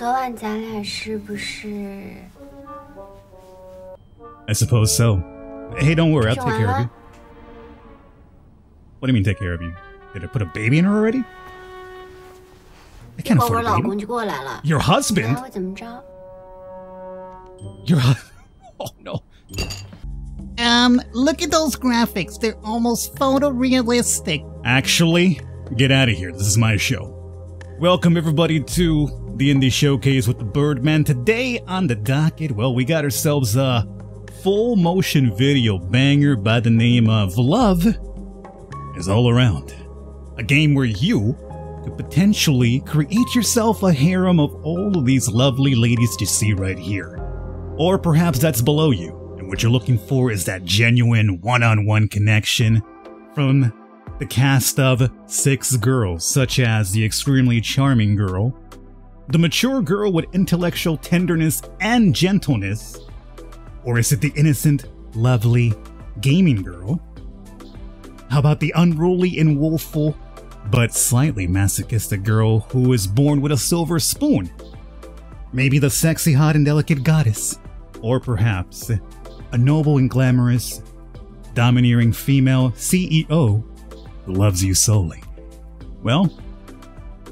昨晚咱俩是不是 I suppose so. Hey, don't worry, I'll take care of Joanna? you. What do you mean take care of you? Did I put a baby in her already? I 一 can't 会儿我 afford a 老 baby. 公就过来了， Your 你 husband? 还会怎么着？ Your hu- Oh no. Um, look at those graphics. They're almost photorealistic. Actually, get out of here. This is my show. Welcome everybody to the Indie Showcase with the Birdman. Today on the docket, well, we got ourselves a full motion video banger by the name of Love is All Around. A game where you could potentially create yourself a harem of all of these lovely ladies you see right here. Or perhaps that's below you, and what you're looking for is that genuine one on one connection from the cast of six girls, such as the extremely charming girl, the mature girl with intellectual tenderness and gentleness, or is it the innocent, lovely, gaming girl? How about the unruly and woeful, but slightly masochistic girl who is born with a silver spoon? Maybe the sexy, hot, and delicate goddess, or perhaps a noble and glamorous, domineering female CEO who loves you solely. Well,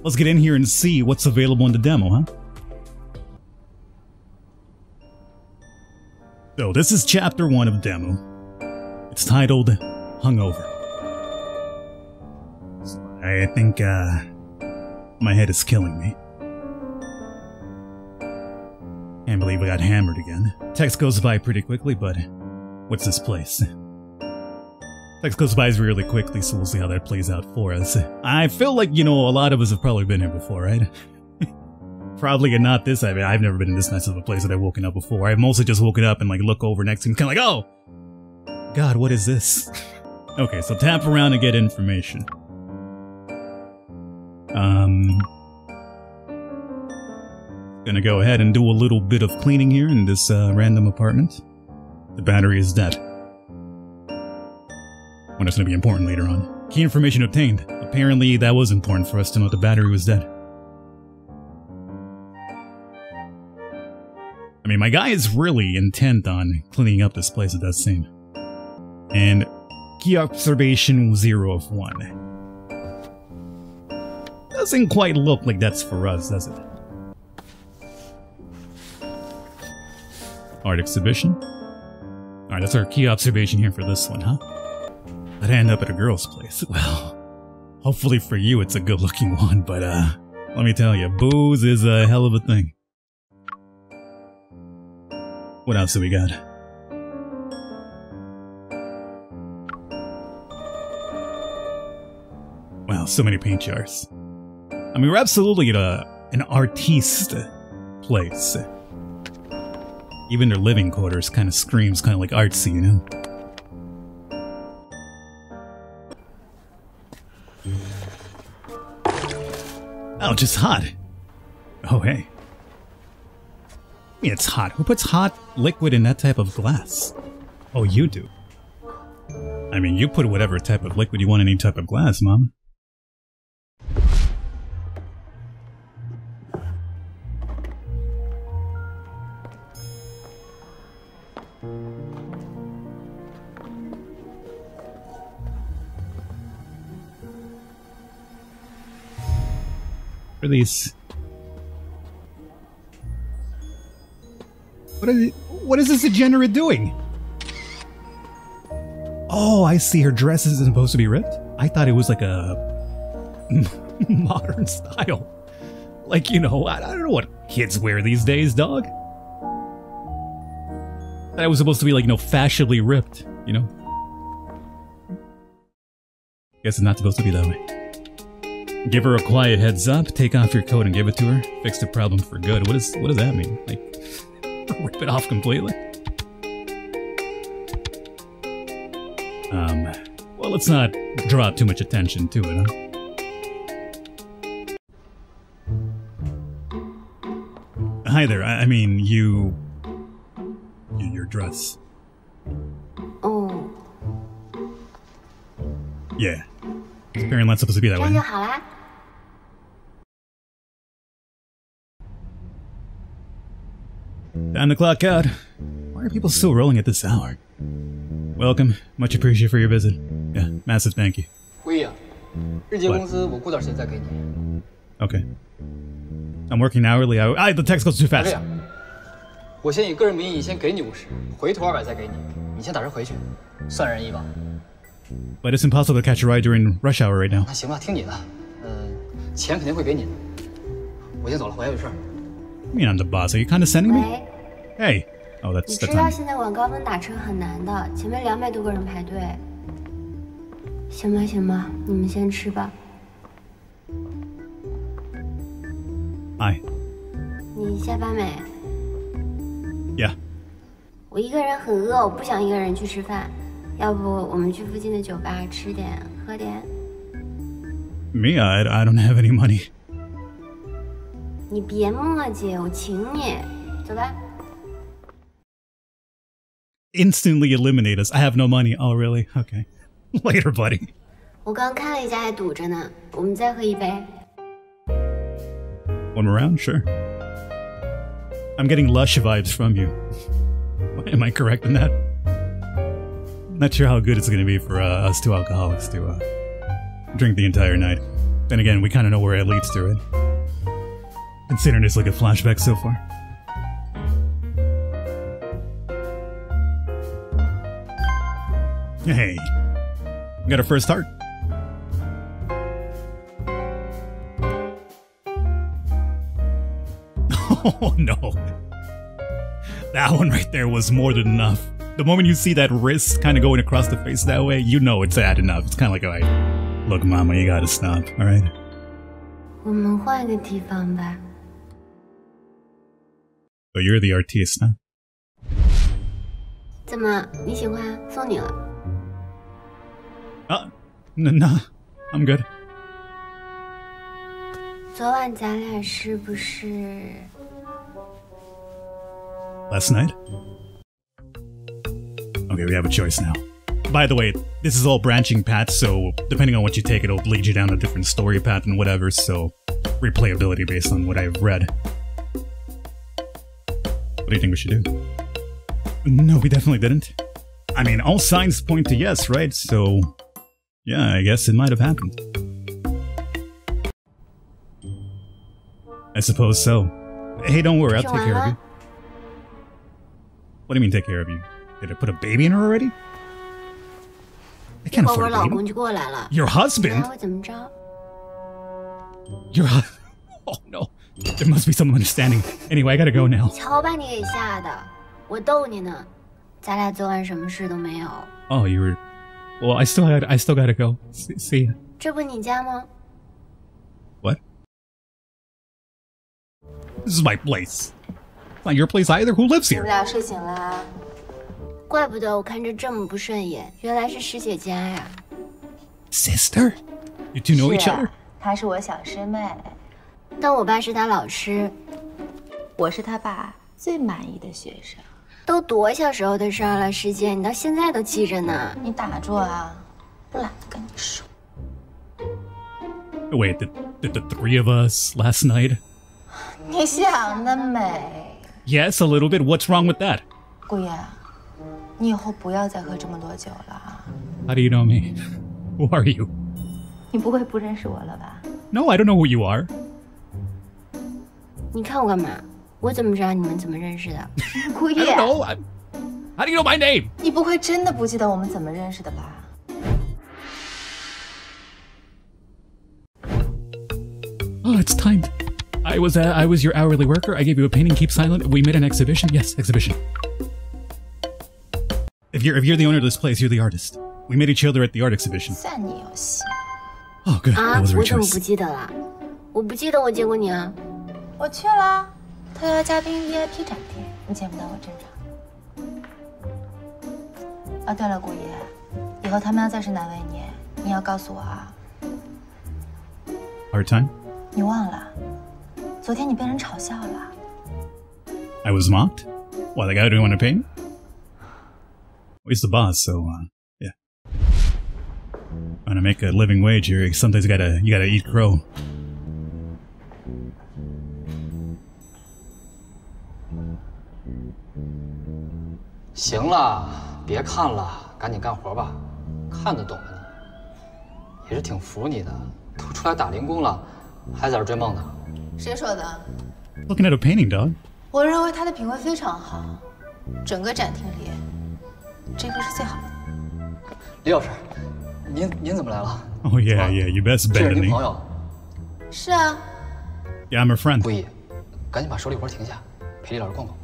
let's get in here and see what's available in the demo, huh? So, this is chapter one of the demo. It's titled Hungover. So, I think, uh, my head is killing me. Can't believe I got hammered again. Text goes by pretty quickly, but what's this place? Text goes by really quickly, so we'll see how that plays out for us. I feel like, you know, a lot of us have probably been here before, right? probably not this. I mean, I've never been in this nice of a place that I've woken up before. I've mostly just woken up and like look over next to me, kind of like, oh, God, what is this? okay, so tap around to get information. Um, gonna go ahead and do a little bit of cleaning here in this uh, random apartment. The battery is dead when it's going to be important later on. Key information obtained. Apparently, that was important for us to know the battery was dead. I mean, my guy is really intent on cleaning up this place, it does seem. And key observation zero of one. Doesn't quite look like that's for us, does it? Art exhibition. Alright, that's our key observation here for this one, huh? I'd end up at a girl's place. Well, hopefully for you it's a good looking one, but uh, let me tell you, booze is a hell of a thing. What else do we got? Wow, so many paint jars. I mean, we're absolutely at a, an artiste place. Even their living quarters kind of screams kind of like artsy, you know? Oh, just hot. Oh, hey. It's hot. Who puts hot liquid in that type of glass? Oh, you do. I mean, you put whatever type of liquid you want in any type of glass, Mom. These? What is it? What is this degenerate doing? Oh, I see. Her dress isn't supposed to be ripped. I thought it was like a modern style. Like, you know, I, don't know what kids wear these days, dog. That was supposed to be like, you know, fashionably ripped, you know? Guess it's not supposed to be that way. Give her a quiet heads up, take off your coat and give it to her. Fix the problem for good. What is what does that mean? Like rip it off completely? Um well let's not draw too much attention to it, huh? Hi there, I, I mean you your dress. Oh. Yeah. It's apparently not supposed to be that way. Time to clock out. Why are people still rolling at this hour? Welcome. Much appreciated for your visit. Yeah, massive thank you. 辉呀，日结工资我过段时间再给你。 Okay. I'm working hourly. I, I the text goes too 这 fast. 样，我先以个人名义先给你五十，回头二百再给你，你先打车回去，算人意吧。 But it's impossible to catch a ride during rush hour right now. 那行吧，听你的。呃，钱肯定会给你的。我先走了，我还有事儿。 I mean, I'm the boss. Are you condescending me? 喂， Hey. Oh, 你知道现在晚高峰打车很难的，前面两百多个人排队。行吧，行吧，你们先吃吧。Hi. 你下班没？Yeah. 我一个人很饿，我不想一个人去吃饭。要不我们去附近的酒吧吃点喝点？Me, I, I don't have any money. 你别磨叽，我请你。走吧。Instantly eliminate us. I have no money. Oh, really? Okay. Later, buddy. 我刚看了一下，还堵着呢。我们再喝一杯。 One more round? Sure. I'm getting lush vibes from you. Am I correct in that? Not sure how good it's going to be for uh, us two alcoholics to uh, drink the entire night. Then again, we kind of know where it leads to, right? Considering it's like a flashback so far. Hey, we got our first heart. Oh no. That one right there was more than enough. The moment you see that wrist kind of going across the face that way, you know it's bad enough. It's kind of like, alright, look, mama, you gotta stop, alright? 我们换个地方吧。 So you're the artist, huh? 怎么你喜欢？送你了。 Uh, n- nah, I'm good. 昨晚咱俩是不是？ Last night? Okay, we have a choice now. By the way, this is all branching paths, so depending on what you take, it'll lead you down a different story path and whatever, so replayability based on what I've read. What do you think we should do? No, we definitely didn't. I mean, all signs point to yes, right? So, yeah, I guess it might have happened. I suppose so. Hey, don't worry, I'll take care of you. What do you mean take care of you? Did I put a baby in her already? I 一 can't 会儿我 afford a 老 baby. 公就过来了。 Your 你 husband? 还会怎么着？ Your hu- Oh no. There must be some understanding. Anyway, I gotta go now. 瞧把你给吓的！我逗你呢。咱俩昨晚什么事都没有。 Oh, you were. Well, I still had. I still gotta go. See, see ya. 这不你家吗？ What? This is my place. It's not your place either. Who lives 你们 here? 俩睡醒啦？怪不得我看着这么不顺眼，原来是师姐家呀。 Sister? You two know each 是 other? 她是我小师妹，但我爸是他老师，我是他爸最满意的学生。 都多小时候的事儿了，师姐，你到现在都记着呢。你打住啊，不懒得跟你说。Wait, did, did the three of us last night? 你想得美，Yes, a little bit. What's wrong with that? 顾爷，你以后不要再喝这么多酒了啊！How do you know me? Who are you? 你不会不认识我了吧？No, I don't know who you are. 你看我干嘛？我怎么知道你们怎么认识的？顾 I 爷 don't，know. I, how do you know my name? 你不会真的不记得我们怎么认识的吧？ Oh, it's timed. I was uh, I was your hourly worker. I gave you a painting. Keep silent. We made an exhibition. Yes, exhibition. If you're if you're the owner of this place, you're the artist. We met each other at the art exhibition. 算你有戏。 Oh, good. 啊， That was 我 very 怎么 choice. 不记得了？我不记得我见过你啊。我去了， 特邀嘉宾 VIP 展厅，你见不到我正常。啊，对了，顾爷，以后他们要再是难为你，你要告诉我啊。Hard time. 你忘了，昨天你被人嘲笑了。I was mocked. Why the guy didn't want to paint? Well, he's the boss, so uh, yeah. Trying to make a living wage here. Sometimes you gotta you gotta eat crow. 行了，别看了，赶紧干活吧。看得懂啊你？也是挺服你的，都出来打零工了，还在这追梦呢。谁说的？Looking at a painting, dog. 我认为他的品味非常好，整个展厅里，这个是最好的。李老师，您您怎么来了？Oh yeah, yeah, you best bet 是您.朋友，是啊，Yeah, I'm a friend. 顾意，赶紧把手里活停下，陪李老师逛逛。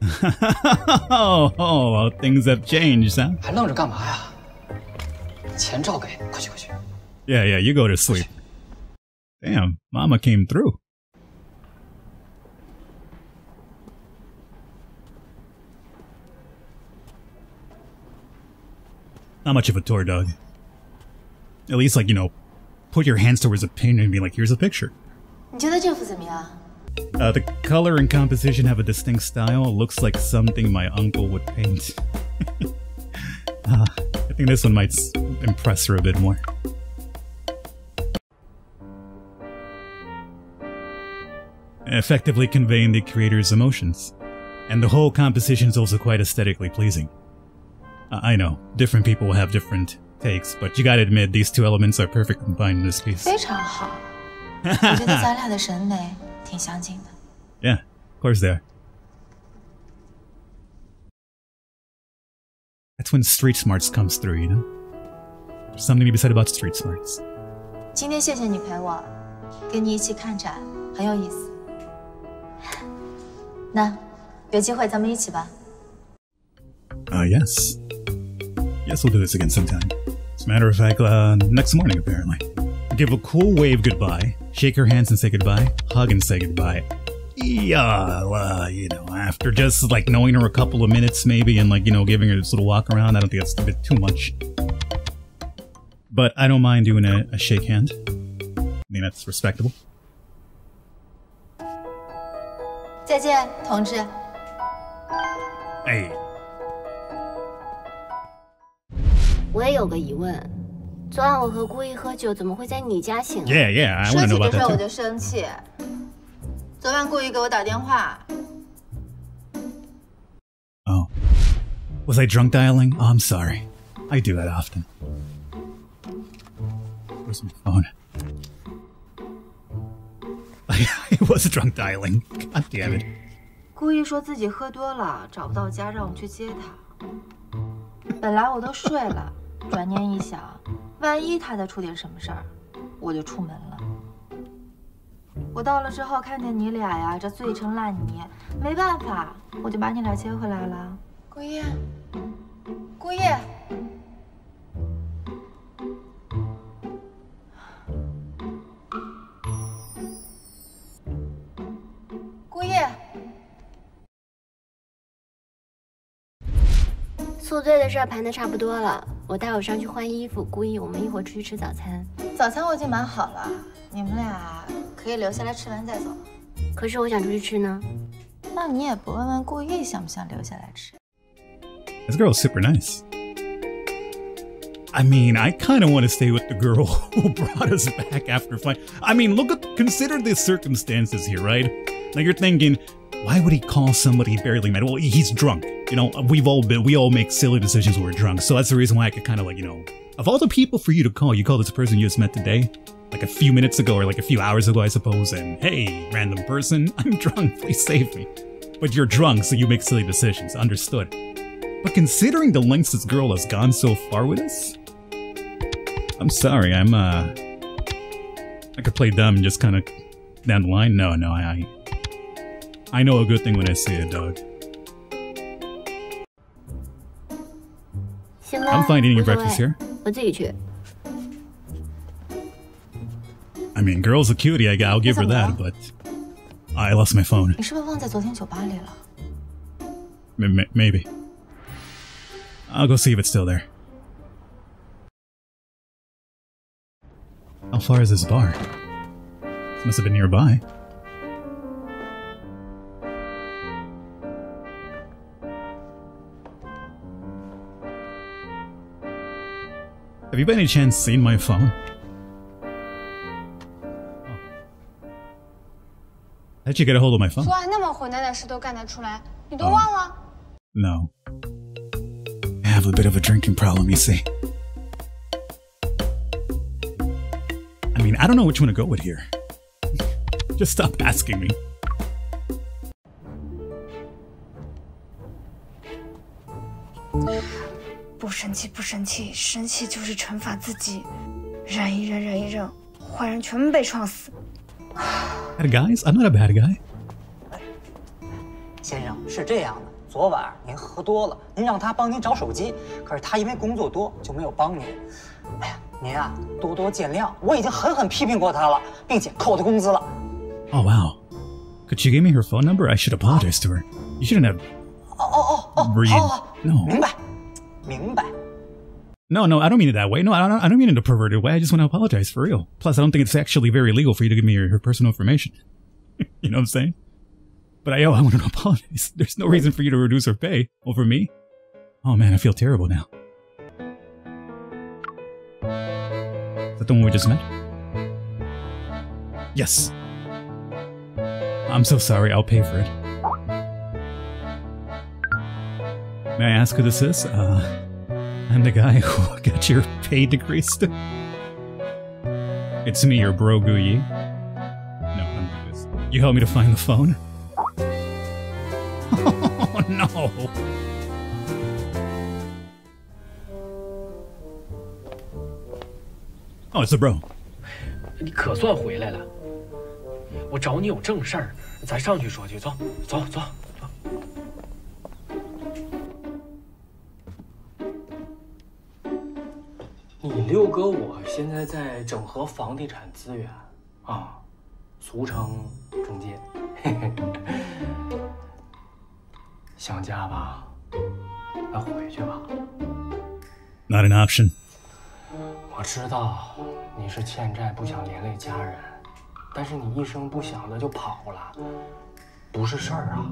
oh, oh, well, things have changed, huh? 还愣着干嘛呀？钱照给，快去快去。 Yeah, yeah. You go to sleep. Damn, Mama came through. Not much of a tour, dog. At least, like, you know, put your hands towards a painting and be like, here's a picture. 你觉得这幅怎么样？ Uh, the color and composition have a distinct style. It looks like something my uncle would paint. uh, I think this one might s- impress her a bit more. Effectively conveying the creator's emotions. And the whole composition is also quite aesthetically pleasing. I I know, different people will have different takes, but you gotta admit these two elements are perfect combined in this piece. 非常好，我觉得咱俩的审美 挺相近的。 Yeah, of course they are. That's when street smarts comes through, you know? There's something to be said about street smarts. 今天谢谢你陪我，跟你一起看展很有意思。那有机会咱们一起吧。 Uh, yes. Yes, we'll do this again sometime. As a matter of fact, uh, next morning, apparently. Give a cool wave goodbye, shake her hands and say goodbye, hug and say goodbye. Yeah, uh, you know, after just like knowing her a couple of minutes maybe and like, you know, giving her this little walk around, I don't think that's a bit too much. But I don't mind doing a, a shake hand. I mean, that's respectable. 再见，同志。 Hey, 我也有个疑问， 昨晚我和顾一喝酒，怎么会在你家醒？yeah, yeah, 说起这事我就生气。昨晚顾意给我打电话，Oh. Was I drunk dialing? Oh, I'm sorry. I do that often. Where's my phone? I, I was drunk dialing. God damn it. 故意说自己喝多了找不到家，让我去接他。本来我都睡了，转念一想，万一他再出点什么事儿，我就出门了。我到了之后看见你俩呀，这醉成烂泥，没办法，我就把你俩接回来了。顾夜，顾夜，宿醉的事儿盘的差不多了，我待会儿上去换衣服。顾一，我们一会儿出去吃早餐。早餐我已经买好了，你们俩可以留下来吃完再走。可是我想出去吃呢。那你也不问问顾意想不想留下来吃？This girl is super nice. I mean, I kind of want to stay with the girl who brought us back after fight. I mean, look at consider the circumstances here, right? Now you're thinking, why would he call somebody barely mad? Well, he's drunk. You know, we've all been, we all make silly decisions when we're drunk. So that's the reason why I could kind of like, you know, of all the people for you to call, you call this person you just met today, like a few minutes ago or like a few hours ago, I suppose. And hey, random person, I'm drunk. Please save me. But you're drunk, so you make silly decisions. Understood. But considering the lengths this girl has gone so far with us, I'm sorry. I'm uh, I could play dumb and just kind of down the line. No, no, I, I, I know a good thing when I see it, dog. I'm fine eating your breakfast here. I mean, girl's a cutie, I, I'll give her that, but... I lost my phone. Maybe. I'll go see if it's still there. How far is this bar? This must have been nearby. Have you by any chance seen my phone? How'd you get a hold of my phone? 昨晚那么混蛋的事都干得出来， 你都忘了？ No. I have a bit of a drinking problem, you see. I mean, I don't know which one to go with here. Just stop asking me. 生气，不生气，生气就是惩罚自己，忍一忍，忍一忍，坏人全部被撞死。Bad guys? I'm not a bad guy. 先生是这样的，昨晚您喝多了，您让他帮您找手机，可是他因为工作多就没有帮您。哎呀，您啊多多见谅，我已经狠狠批评过他了，并且扣他工资了。Oh, wow. Could she give me her phone number? I should apologize to her. You shouldn't have. 哦哦哦.哦，好好 No. 明白，No, no, I don't mean it that way. No, I don't, I don't mean it in a perverted way. I just want to apologize for real. Plus, I don't think it's actually very legal for you to give me your, her personal information. you know what I'm saying? But I, oh, I want to apologize. There's no reason for you to reduce her pay over me. Oh man, I feel terrible now. Is that the one we just met? Yes. I'm so sorry. I'll pay for it. May I ask who this is? Uh, I'm the guy who got your pay decreased. It's me, your bro Guyi. No, I'm this. You helped me to find the phone? Oh no! Oh, it's the bro. 你可算回来了。我找你有正事儿，咱上去说去。走，走，走， 你六哥我现在在整合房地产资源，啊，俗称中介。嘿嘿想家吧？那回去吧。Not an option. 我知道你是欠债，不想连累家人，但是你一声不响的就跑了，不是事儿啊。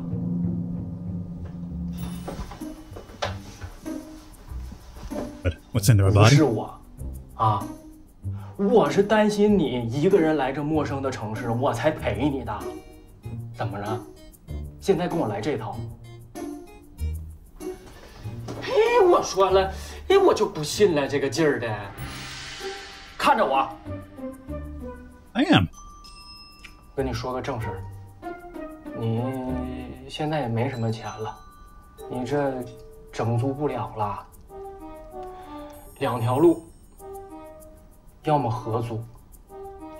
But what's into our 不 body? 是我，啊，我是担心你一个人来这陌生的城市，我才陪你的。怎么了？现在跟我来这套？嘿，我说了，哎，我就不信了这个劲儿的。看着我，I am. 跟你说个正事儿，你现在也没什么钱了，你这整租不了了。两条路，要么合租，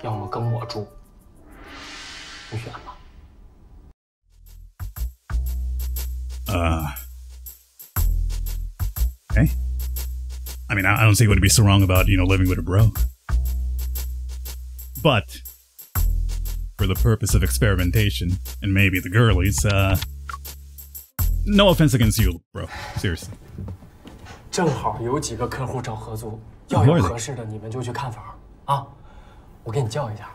要么跟我住，你选吧。 Uh. Okay. I mean, I I don't see what would be so wrong about, you know, living with a bro. But, for the purpose of experimentation, and maybe the girlies, uh. No offense against you, bro. Seriously. 正好有几个客户找合租， 要 Who 有 are they? 合适的你们就去看房啊。我给你叫一下。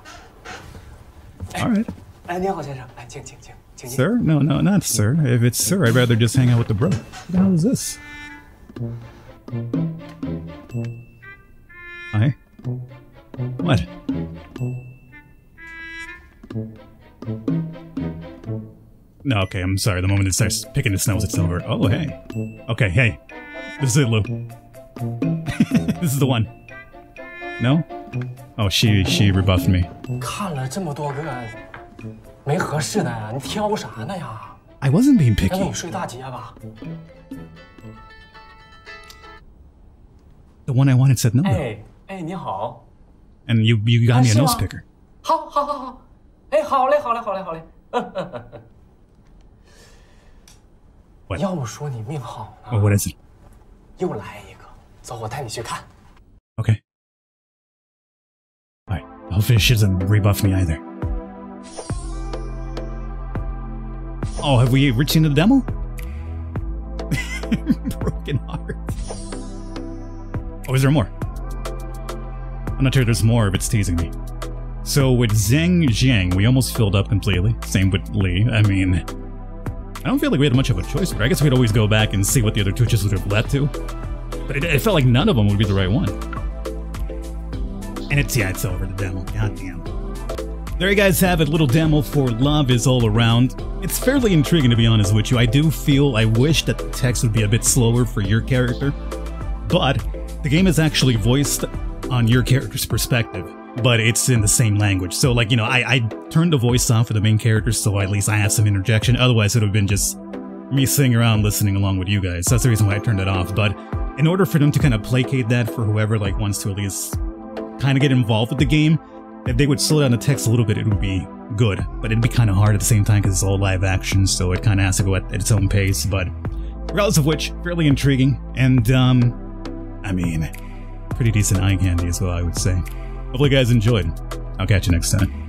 Alright. 哎，您好，先生，来，请请请，请进。 Sir? No, no, not sir. If it's sir, I'd rather just hang out with the bro. What the hell is this? Hi. What? No, okay, I'm sorry. The moment it starts picking the snows, it's over. Oh, hey. Okay, hey. This is it, Lou. this is the one. No? Oh, she she rebuffed me. 看了这么多个，没合适的呀，你挑啥呢呀？ I wasn't being 要不 picky. 你睡大街吧？ The one I wanted said no. 哎哎，你好， And you you got me a Ah, nose sure. picker. 好，好，好，好，哎，好嘞，好嘞，好嘞，好嘞。 What? 要不说你命好呢， Oh, what is it? 又来一个， 走，我带你去看。 Okay. Alright. Hopefully she doesn't rebuff me either. Oh, have we reached into the demo? Broken heart. Oh, is there more? I'm not sure there's more if it's teasing me. So with Zheng Jiang, we almost filled up completely. Same with Li. I mean, I don't feel like we had much of a choice, but I guess we'd always go back and see what the other twitches would have led to. But it, it felt like none of them would be the right one. And it's, yeah, it's over the demo. God damn. there you guys have it, little demo for Love is All Around. It's fairly intriguing to be honest with you. I do feel, I wish that the text would be a bit slower for your character, but the game is actually voiced on your character's perspective, but it's in the same language. So like, you know, I, I turned the voice off for the main character so at least I have some interjection, otherwise it would have been just me sitting around listening along with you guys. That's the reason why I turned it off, but in order for them to kind of placate that for whoever like wants to at least kind of get involved with the game, if they would slow down the text a little bit, it would be good. But it'd be kind of hard at the same time because it's all live action, so it kind of has to go at, at, its own pace. But regardless of which, fairly intriguing, and um, I mean, pretty decent eye candy as well, I would say. Hopefully, you guys enjoyed. I'll catch you next time.